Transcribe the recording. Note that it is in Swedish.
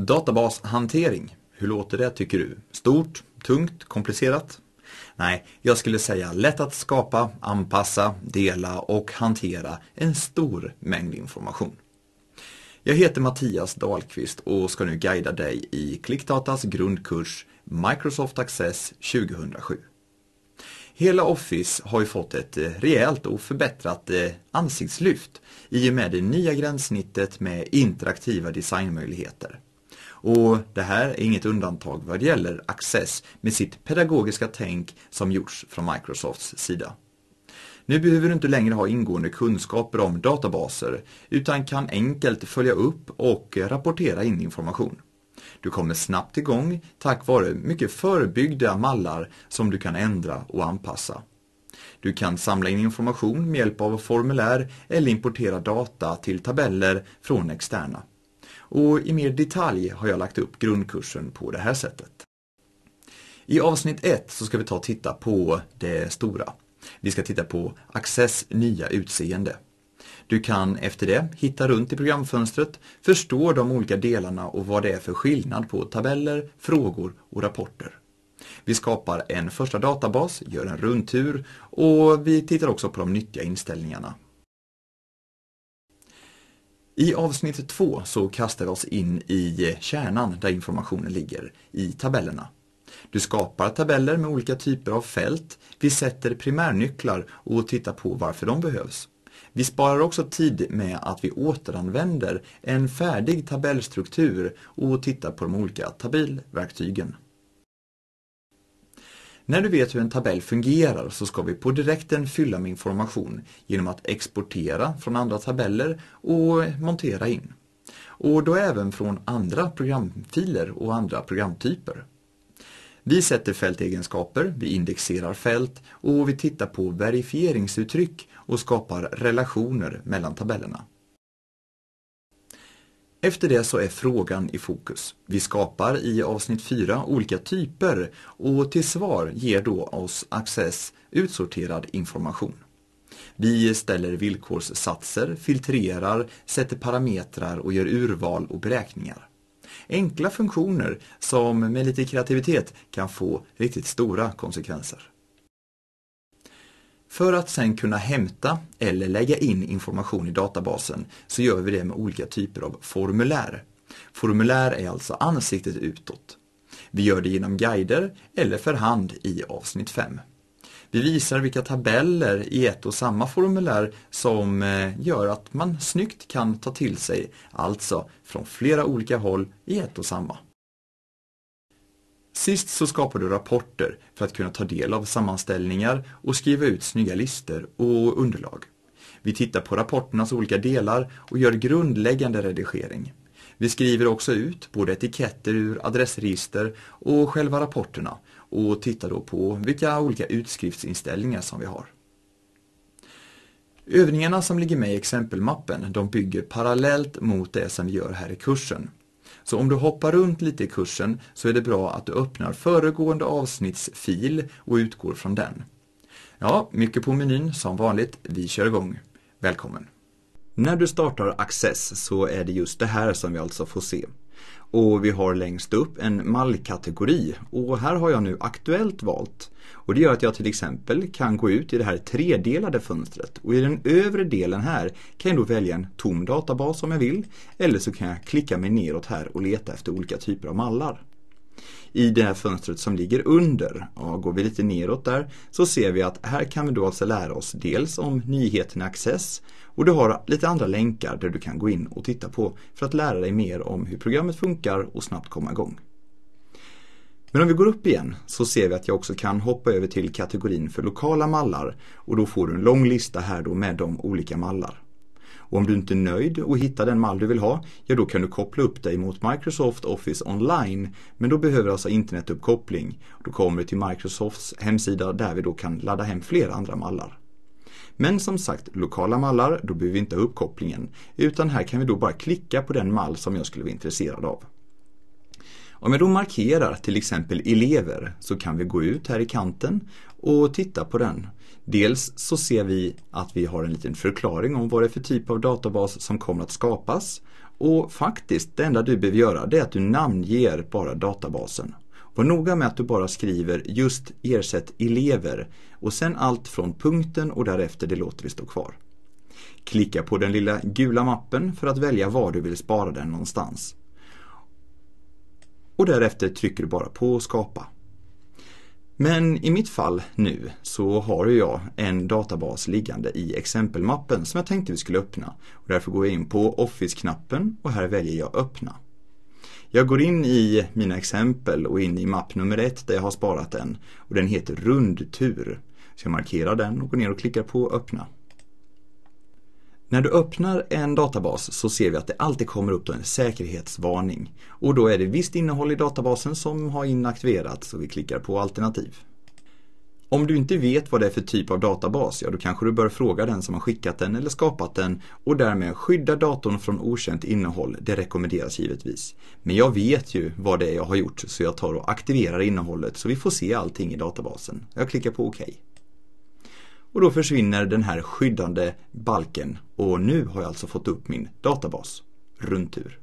Databashantering, hur låter det tycker du? Stort, tungt, komplicerat? Nej, jag skulle säga lätt att skapa, anpassa, dela och hantera en stor mängd information. Jag heter Mattias Dahlqvist och ska nu guida dig i Clickdatas grundkurs Microsoft Access 2007. Hela Office har ju fått ett eh, rejält och förbättrat eh, ansiktslyft i och med det nya gränssnittet med interaktiva designmöjligheter. Och det här är inget undantag vad det gäller Access med sitt pedagogiska tänk som gjorts från Microsofts sida. Nu behöver du inte längre ha ingående kunskaper om databaser utan kan enkelt följa upp och rapportera in information. Du kommer snabbt igång tack vare mycket förebyggda mallar som du kan ändra och anpassa. Du kan samla in information med hjälp av formulär eller importera data till tabeller från externa. Och i mer detalj har jag lagt upp grundkursen på det här sättet. I avsnitt 1 så ska vi ta och titta på det stora. Vi ska titta på Access nya utseende. Du kan efter det hitta runt i programfönstret, förstå de olika delarna och vad det är för skillnad på tabeller, frågor och rapporter. Vi skapar en första databas, gör en rundtur och vi tittar också på de nyttiga inställningarna. I avsnitt 2 så kastar vi oss in i kärnan där informationen ligger, i tabellerna. Du skapar tabeller med olika typer av fält, vi sätter primärnycklar och tittar på varför de behövs. Vi sparar också tid med att vi återanvänder en färdig tabellstruktur och tittar på de olika tabellverktygen. När du vet hur en tabell fungerar så ska vi på direkten fylla med information genom att exportera från andra tabeller och montera in. Och då även från andra programfiler och andra programtyper. Vi sätter fältegenskaper, vi indexerar fält och vi tittar på verifieringsuttryck och skapar relationer mellan tabellerna. Efter det så är frågan i fokus. Vi skapar i avsnitt 4 olika typer och till svar ger då oss Access utsorterad information. Vi ställer villkorssatser, filtrerar, sätter parametrar och gör urval och beräkningar. Enkla funktioner som med lite kreativitet kan få riktigt stora konsekvenser. För att sen kunna hämta eller lägga in information i databasen så gör vi det med olika typer av formulär. Formulär är alltså ansiktet utåt. Vi gör det genom guider eller för hand i avsnitt 5. Vi visar vilka tabeller i ett och samma formulär som eh, gör att man snyggt kan ta till sig, alltså från flera olika håll i ett och samma. Sist så skapar du rapporter för att kunna ta del av sammanställningar och skriva ut snygga listor och underlag. Vi tittar på rapporternas olika delar och gör grundläggande redigering. Vi skriver också ut både etiketter ur adressregister och själva rapporterna och tittar då på vilka olika utskriftsinställningar som vi har. Övningarna som ligger med i exempelmappen de bygger parallellt mot det som vi gör här i kursen. Så om du hoppar runt lite i kursen så är det bra att du öppnar föregående avsnittsfil och utgår från den. Ja, mycket på menyn som vanligt. Vi kör igång. Välkommen! När du startar Access så är det just det här som vi alltså får se. Och vi har längst upp en mallkategori och här har jag nu aktuellt valt. Och det gör att jag till exempel kan gå ut i det här tredelade fönstret och i den övre delen här kan jag då välja en tom databas om jag vill eller så kan jag klicka mig neråt här och leta efter olika typer av mallar. I det här fönstret som ligger under, ja, går vi lite neråt där, så ser vi att här kan vi då alltså lära oss dels om nyheten i Access och du har lite andra länkar där du kan gå in och titta på för att lära dig mer om hur programmet funkar och snabbt komma igång. Men om vi går upp igen så ser vi att jag också kan hoppa över till kategorin för lokala mallar och då får du en lång lista här då med de olika mallar. Och om du inte är nöjd och hittar den mall du vill ha, ja då kan du koppla upp dig mot Microsoft Office online. Men då behöver du alltså internetuppkoppling. Då kommer du till Microsofts hemsida där vi då kan ladda hem flera andra mallar. Men som sagt, lokala mallar, då behöver vi inte ha uppkopplingen. Utan här kan vi då bara klicka på den mall som jag skulle vara intresserad av. Om jag då markerar till exempel elever så kan vi gå ut här i kanten och titta på den. Dels så ser vi att vi har en liten förklaring om vad det är för typ av databas som kommer att skapas Och faktiskt, det enda du behöver göra det är att du namnger bara databasen. Var noga med att du bara skriver just ersätt elever och sen allt från punkten och därefter det låter vi stå kvar. Klicka på den lilla gula mappen för att välja var du vill spara den någonstans. Och därefter trycker du bara på skapa. Men i mitt fall nu så har jag en databas liggande i exempelmappen som jag tänkte vi skulle öppna. Och därför går jag in på Office-knappen och här väljer jag öppna. Jag går in i mina exempel och in i mapp nummer ett där jag har sparat den och den heter rundtur. Så jag markerar den och går ner och klickar på öppna. När du öppnar en databas så ser vi att det alltid kommer upp en säkerhetsvarning. Och då är det visst innehåll i databasen som har inaktiverats så vi klickar på alternativ. Om du inte vet vad det är för typ av databas, ja då kanske du bör fråga den som har skickat den eller skapat den och därmed skydda datorn från okänt innehåll. Det rekommenderas givetvis. Men jag vet ju vad det är jag har gjort så jag tar och aktiverar innehållet så vi får se allting i databasen. Jag klickar på OK. Och då försvinner den här skyddande balken och nu har jag alltså fått upp min databas. Rundtur.